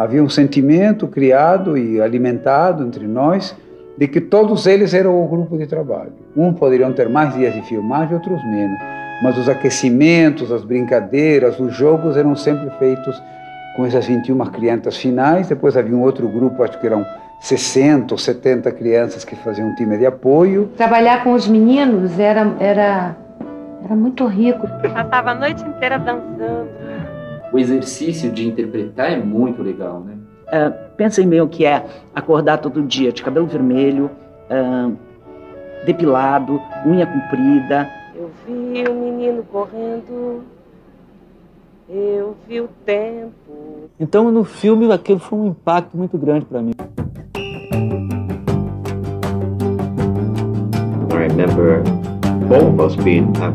Havia um sentimento criado e alimentado entre nós de que todos eles eram o grupo de trabalho. Uns poderiam ter mais dias de filmagem, outros menos, mas os aquecimentos, as brincadeiras, os jogos eram sempre feitos com essas 21 crianças finais. Depois havia um outro grupo, acho que eram 60 ou 70 crianças que faziam um time de apoio. Trabalhar com os meninos era, era, era muito rico. Passava a noite inteira dançando. O exercício de interpretar é muito legal, né? Uh, pensem bem o que é acordar todo dia de cabelo vermelho, uh, depilado, unha comprida. Eu vi o menino correndo, eu vi o tempo. Então no filme aquilo foi um impacto muito grande para mim. I remember both of us being film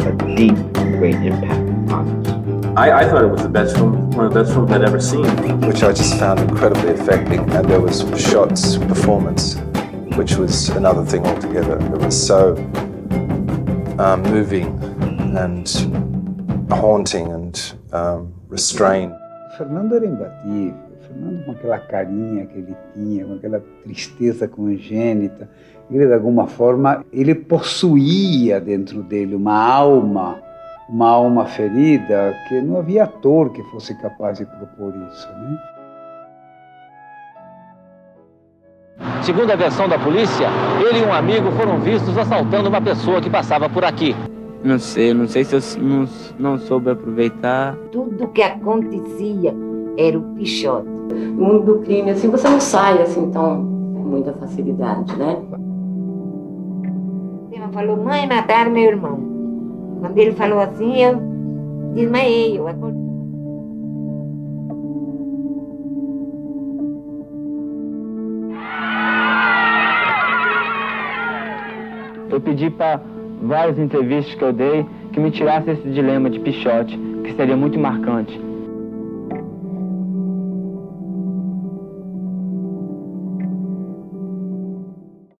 had a deep, great impact on us. I, I, thought it was the best film, one of the best films I'd ever seen. Which I just found incredibly affecting, and there was shots, performance, which was another thing altogether. It was so um, moving and haunting and um, restrained. Fernando era imbatível. Fernando com aquela carinha que ele tinha, com aquela tristeza congênita, ele de alguma forma ele possuía dentro dele uma alma uma alma ferida que não havia ator que fosse capaz de propor isso. Né? Segundo a versão da polícia, ele e um amigo foram vistos assaltando uma pessoa que passava por aqui. Não sei, não sei se eu não, não soube aproveitar. Tudo que acontecia era o pichote. No mundo do crime, assim, você não sai assim tão com muita facilidade, né? Ela falou, mãe, mataram meu irmão. Quando ele falou assim, eu desmaiei. Eu acordei. Eu pedi para várias entrevistas que eu dei que me tirasse esse dilema de Pichote, que seria muito marcante.